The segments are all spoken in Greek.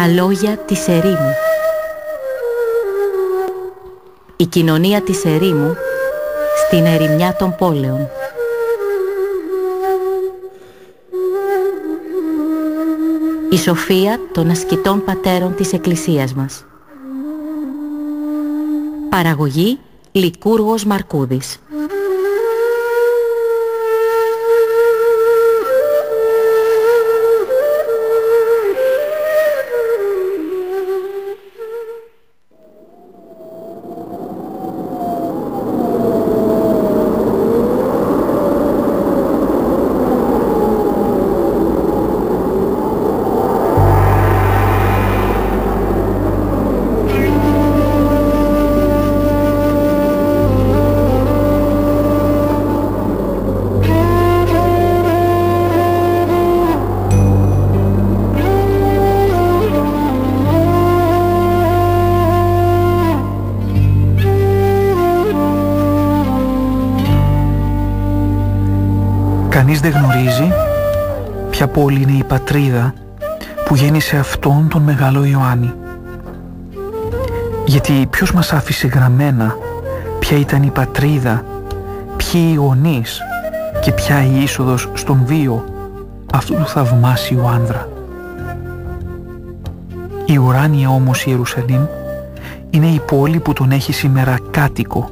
Τα λόγια της ερήμου. Η κοινωνία της ερήμου στην ερημιά των πόλεων. Η σοφία των ασκητών πατέρων της Εκκλησίας μας. Παραγωγή Λικούργος Μαρκούδης Κανείς δεν γνωρίζει ποια πόλη είναι η πατρίδα που γέννησε αυτόν τον μεγάλο Ιωάννη. Γιατί ποιος μας άφησε γραμμένα ποια ήταν η πατρίδα, ποιοι οι γονείς και ποια η είσοδος στον βίο αυτού του θαυμάσιου άνδρα. Η ουράνια όμως Ιερουσαλήμ είναι η πόλη που τον έχει σήμερα κάτοικο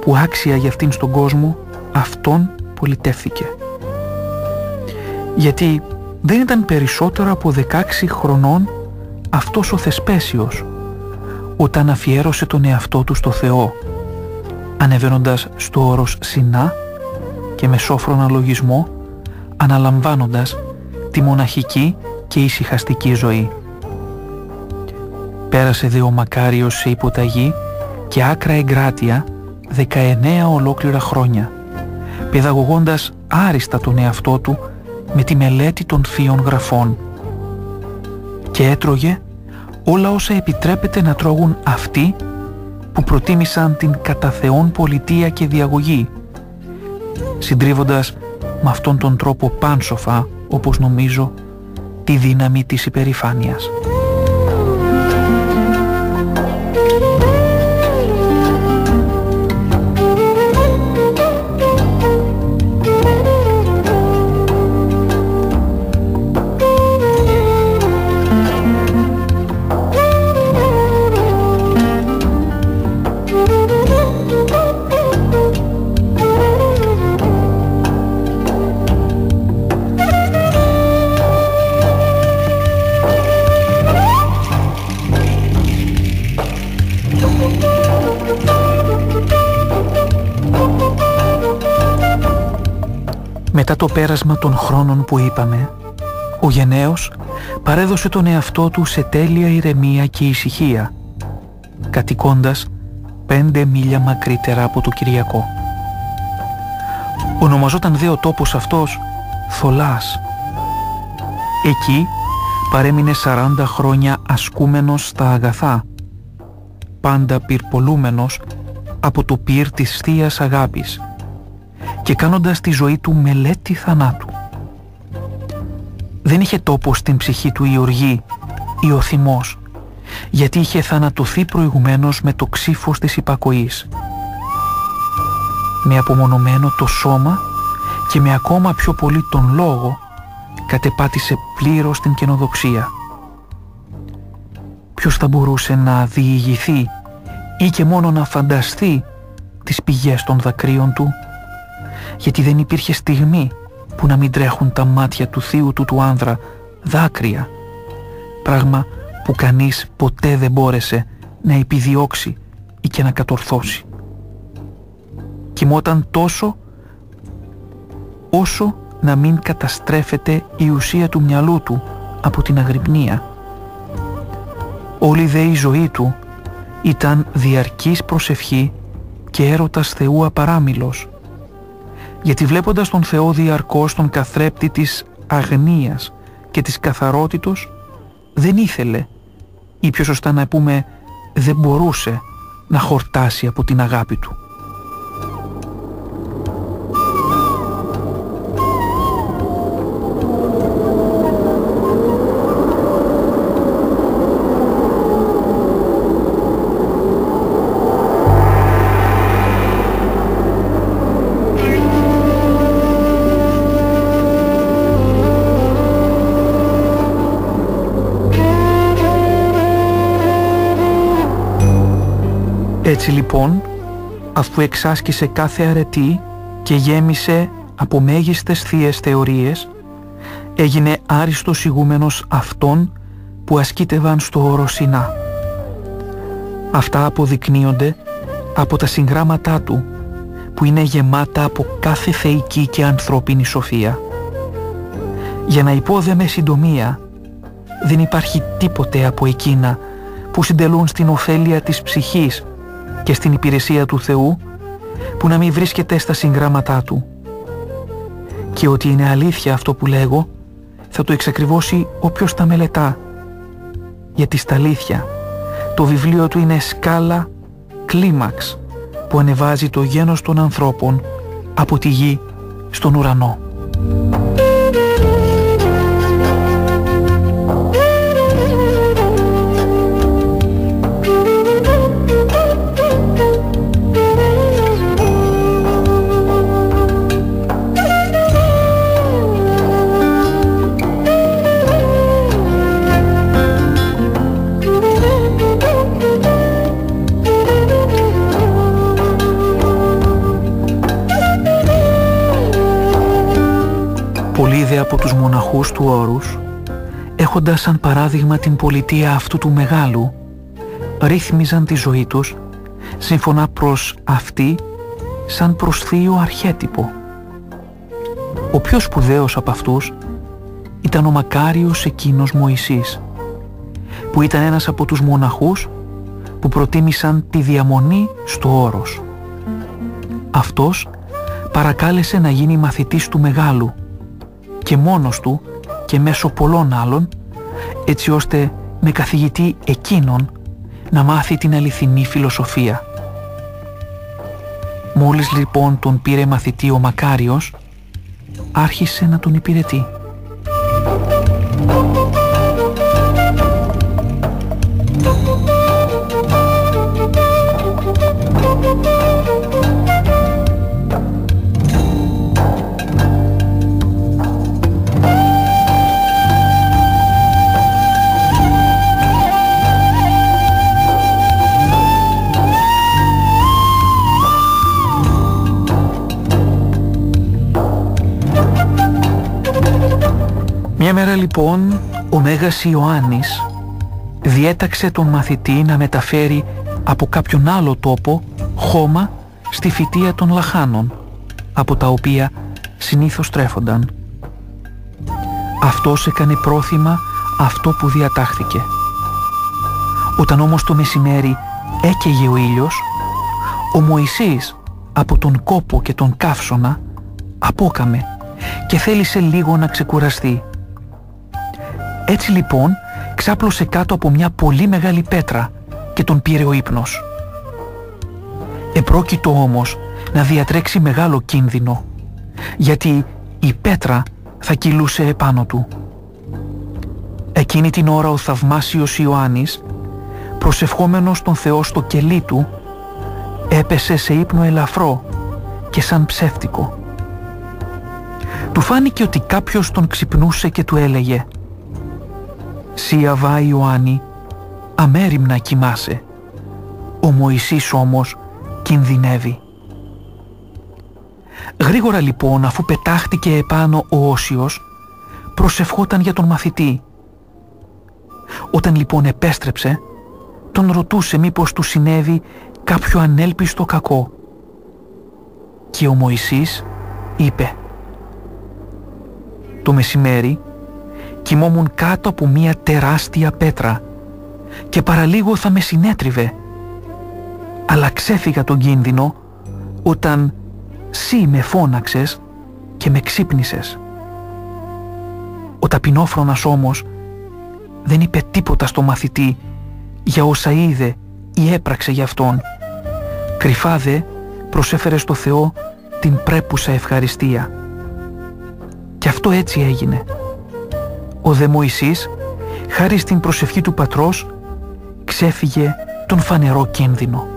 που άξια για αυτήν στον κόσμο αυτόν πολιτεύθηκε. Γιατί δεν ήταν περισσότερο από 16 χρονών αυτός ο Θεσπέσιος όταν αφιέρωσε τον εαυτό του στο Θεό ανεβαίνοντας στο όρος Σινά και με σόφρονα λογισμό αναλαμβάνοντας τη μοναχική και ησυχαστική ζωή. Πέρασε δε ο Μακάριος σε υποταγή και άκρα εγκράτεια 19 ολόκληρα χρόνια παιδαγωγώντας άριστα τον εαυτό του με τη μελέτη των θείων γραφών. Και έτρωγε όλα όσα επιτρέπεται να τρώγουν αυτοί που προτίμησαν την κατά Θεόν πολιτεία και διαγωγή, συντρίβοντας με αυτόν τον τρόπο πάνσοφα, όπως νομίζω, τη δύναμη της υπερηφάνειας. Μετά το πέρασμα των χρόνων που είπαμε, ο γενναίος παρέδωσε τον εαυτό του σε τέλεια ηρεμία και ησυχία, κατοικώντας πέντε μίλια μακρύτερα από το Κυριακό. Ονομαζόταν δε ο τόπος αυτός Θολάς. Εκεί παρέμεινε 40 χρόνια ασκούμενος στα αγαθά, πάντα πυρπολούμενος από το πυρ της Θείας Αγάπης και κάνοντας τη ζωή του μελέτη θανάτου. Δεν είχε τόπο στην ψυχή του η οργή ή ο θυμός, γιατί είχε θανατωθεί προηγουμένως με το ξύφος της υπακοής. Με απομονωμένο το σώμα και με ακόμα πιο πολύ τον λόγο, κατεπάτησε πλήρως την καινοδοξία. Ποιος θα μπορούσε να διηγηθεί ή και μόνο να φανταστεί τις πηγές των δακρύων του; Γιατί δεν υπήρχε στιγμή που να μην τρέχουν τα μάτια του θείου του του άνδρα δάκρυα, πράγμα που κανείς ποτέ δεν μπόρεσε να επιδιώξει ή και να κατορθώσει. Κοιμόταν τόσο όσο να μην καταστρέφεται η ουσία του μυαλού του από την αγρυπνία. Όλη δε η ζωή του ήταν διαρκής προσευχή και έρωτας Θεού απαράμιλος, γιατί βλέποντας τον Θεό διαρκώς τον καθρέπτη της αγνίας και της καθαρότητος δεν ήθελε ή πιο σωστά να πούμε δεν μπορούσε να χορτάσει από την αγάπη του. Έτσι λοιπόν, αφού εξάσκησε κάθε αρετή και γέμισε από μέγιστες θείες θεωρίες, έγινε άριστος ηγούμενος αυτών που ασκήτευαν στο όρο Σινά. Αυτά αποδεικνύονται από τα συγγράμματά του που είναι γεμάτα από κάθε θεϊκή και ανθρώπινη σοφία. Για να υπόδεμε συντομία, δεν υπάρχει τίποτε από εκείνα που συντελούν στην ωφέλεια της ψυχής και στην υπηρεσία του Θεού που να μην βρίσκεται στα συγγράμματά του. Και ότι είναι αλήθεια αυτό που λέγω θα το εξακριβώσει όποιος τα μελετά. Γιατί στα αλήθεια το βιβλίο του είναι σκάλα κλίμαξ που ανεβάζει το γένος των ανθρώπων από τη γη στον ουρανό. Από τους μοναχούς του όρους, έχοντας σαν παράδειγμα την πολιτεία αυτού του μεγάλου, ρύθμιζαν τη ζωή τους σύμφωνα προς αυτή σαν προς θείο αρχέτυπο. Ο πιο σπουδαίος από αυτούς ήταν ο μακάριος εκείνος Μωυσής, που ήταν ένας από τους μοναχούς που προτίμησαν τη διαμονή στο όρος. Αυτός παρακάλεσε να γίνει μαθητής του Μεγάλου και μόνος του και μέσω πολλών άλλων έτσι ώστε με καθηγητή εκείνον να μάθει την αληθινή φιλοσοφία. Μόλις λοιπόν τον πήρε μαθητή ο Μακάριος άρχισε να τον υπηρετεί. Μια μέρα λοιπόν ο Μέγας Ιωάννης διέταξε τον μαθητή να μεταφέρει από κάποιον άλλο τόπο χώμα στη φυτεία των λαχάνων από τα οποία συνήθως τρέφονταν. Αυτός έκανε πρόθυμα αυτό που διατάχθηκε. Όταν όμως το μεσημέρι έκαιγε ο ήλιος, ο Μωυσής από τον κόπο και τον καύσωνα απόκαμε και θέλησε λίγο να ξεκουραστεί. Έτσι λοιπόν ξάπλωσε κάτω από μια πολύ μεγάλη πέτρα και τον πήρε ο ύπνος. Επρόκειτο όμως να διατρέξει μεγάλο κίνδυνο, γιατί η πέτρα θα κυλούσε επάνω του. Εκείνη την ώρα ο θαυμάσιος Ιωάννης, προσευχόμενος τον Θεό στο κελί του, έπεσε σε ύπνο ελαφρό και σαν ψεύτικο. Του φάνηκε ότι κάποιος τον ξυπνούσε και του έλεγε «Σιαβά Ιωάννη, αμέριμνα κοιμάσαι». Ο Μωυσής όμως κινδυνεύει. Γρήγορα λοιπόν αφού πετάχτηκε επάνω ο Όσιος προσευχόταν για τον μαθητή. Όταν λοιπόν επέστρεψε τον ρωτούσε μήπως του συνέβη κάποιο ανέλπιστο κακό. Και ο Μωυσής είπε «Το μεσημέρι κοιμόμουν κάτω από μία τεράστια πέτρα και παραλίγο θα με συνέτριβε. Αλλά ξέφυγα τον κίνδυνο όταν σύ με φώναξες και με ξύπνησες. Ο ταπεινόφρονας όμως δεν είπε τίποτα στο μαθητή για όσα είδε ή έπραξε για αυτόν. Κρυφά δε προσέφερε στο Θεό την πρέπουσα ευχαριστία. Και αυτό έτσι έγινε. Ο δε Μωυσής, χάρη στην προσευχή του πατρός, ξέφυγε τον φανερό κίνδυνο.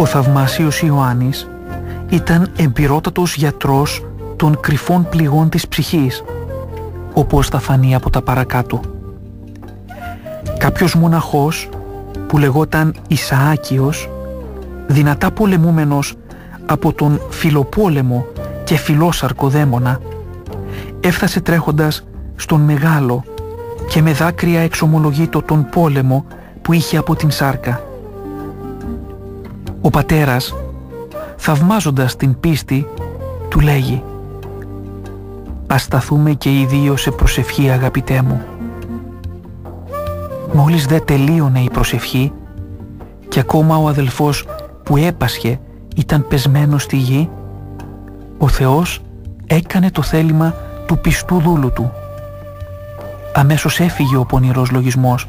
Ο θαυμάσιος Ιωάννης ήταν εμπειρότατος γιατρός των κρυφών πληγών της ψυχής, όπως θα φανεί από τα παρακάτω. Κάποιος μοναχός που λεγόταν Ισαάκιος, δυνατά πολεμούμενος από τον φιλοπόλεμο και φιλόσαρκο δαίμονα, έφτασε τρέχοντας στον μεγάλο και με δάκρυα εξομολογείτο τον πόλεμο που είχε από την σάρκα. Ο πατέρας, θαυμάζοντας την πίστη, του λέγει «Ας σταθούμε και οι δύο σε προσευχή αγαπητέ μου». Μόλις δε τελείωνε η προσευχή και ακόμα ο αδελφός που έπασχε ήταν πεσμένος στη γη, ο Θεός έκανε το θέλημα του πιστού δούλου του. Αμέσως έφυγε ο πονηρός λογισμός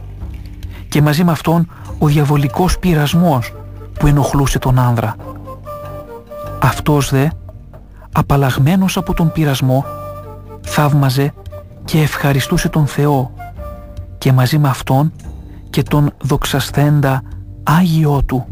και μαζί με αυτόν ο διαβολικός πειρασμός που ενοχλούσε τον άνδρα. Αυτός δε, απαλλαγμένος από τον πειρασμό, θαύμαζε και ευχαριστούσε τον Θεό και μαζί με αυτόν και τον δοξασθέντα Άγιό Του.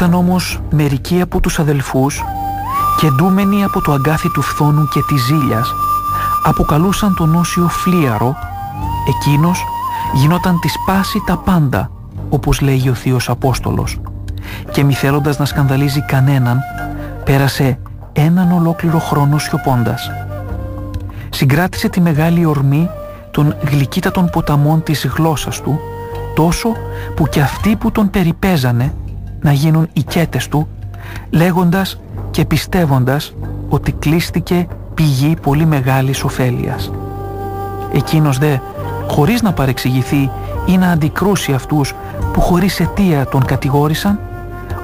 Όταν όμως μερικοί από τους αδελφούς, κεντούμενοι από το αγκάθι του φθόνου και της ζήλιας, αποκαλούσαν τον Όσιο Φλίαρο, εκείνος γινόταν της πάση τα πάντα, όπως λέγει ο Θείος Απόστολος, και μη θέλοντας να σκανδαλίζει κανέναν, πέρασε έναν ολόκληρο χρόνο σιωπώντας. Συγκράτησε τη μεγάλη ορμή των γλυκύτατων ποταμών της γλώσσας του, τόσο που και αυτοί που τον περιπέζανε να γίνουν οικέτες του, λέγοντας και πιστεύοντας ότι κλείστηκε πηγή πολύ μεγάλης ωφέλειας. Εκείνος δε, χωρίς να παρεξηγηθεί ή να αντικρούσει αυτούς που χωρίς αιτία τον κατηγόρησαν,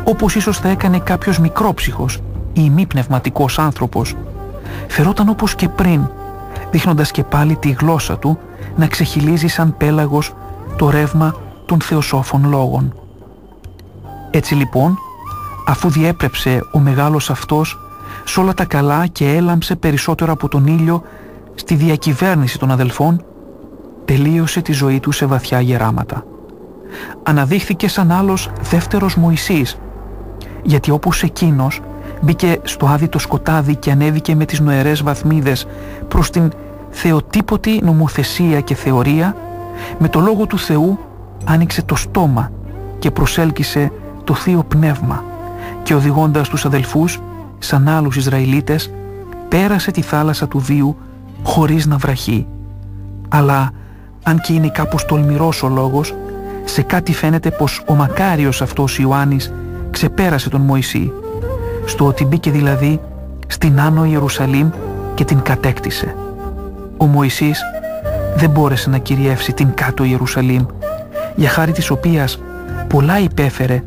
όπως ίσως θα έκανε κάποιος μικρόψυχος ή μη πνευματικός άνθρωπος, φερόταν όπως και πριν, δείχνοντας και πάλι τη γλώσσα του να ξεχυλίζει σαν πέλαγος το ρεύμα των θεοσόφων λόγων. Έτσι λοιπόν, αφού διέπρεψε ο μεγάλος αυτός σ' όλα τα καλά και έλαμψε περισσότερο από τον ήλιο στη διακυβέρνηση των αδελφών, τελείωσε τη ζωή του σε βαθιά γεράματα. Αναδείχθηκε σαν άλλος δεύτερος Μωυσής, γιατί όπως εκείνος μπήκε στο άδειτο σκοτάδι και ανέβηκε με τις νοερές βαθμίδες προς την θεοτήποτη νομοθεσία και θεωρία, με το λόγο του Θεού άνοιξε το στόμα και προσέλκυσε το Θείο Πνεύμα και οδηγώντας τους αδελφούς σαν άλλους Ισραηλίτες πέρασε τη θάλασσα του βίου χωρίς να βραχεί. Αλλά αν και είναι κάπως τολμηρός ο λόγος σε κάτι φαίνεται πως ο μακάριος αυτός Ιωάννης ξεπέρασε τον Μωυσή στο ότι μπήκε δηλαδή στην Άνω Ιερουσαλήμ και την κατέκτησε. Ο Μωυσής δεν μπόρεσε να κυριεύσει την κάτω Ιερουσαλήμ για χάρη της οποίας πολλά υπέφερε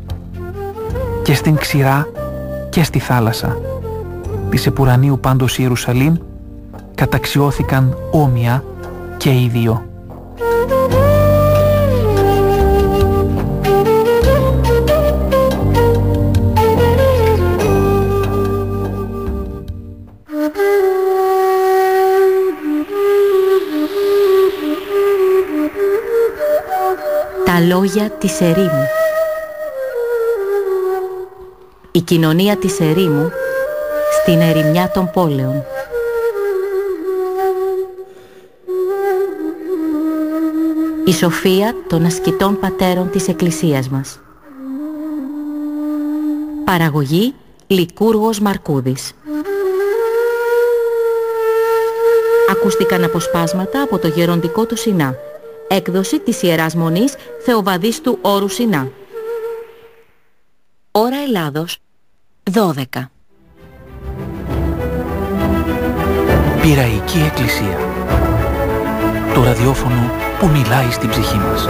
και στην ξηρά και στη θάλασσα. Της Επουρανίου πάντως Ιερουσαλήμ καταξιώθηκαν όμοια και οι δύο. Τα λόγια της ερήμου η κοινωνία της ερήμου στην ερημιά των πόλεων. Η σοφία των ασκητών πατέρων της Εκκλησίας μας. Παραγωγή Λικούργος Μαρκούδης. Ακούστηκαν αποσπάσματα από το γεροντικό του Σινά. Έκδοση της Ιεράς Μονής Θεοβαδίστου Όρου Σινά. Ώρα Ελλάδος 12. Πυραϊκή Εκκλησία. Το ραδιόφωνο που μιλάει στην ψυχή μας.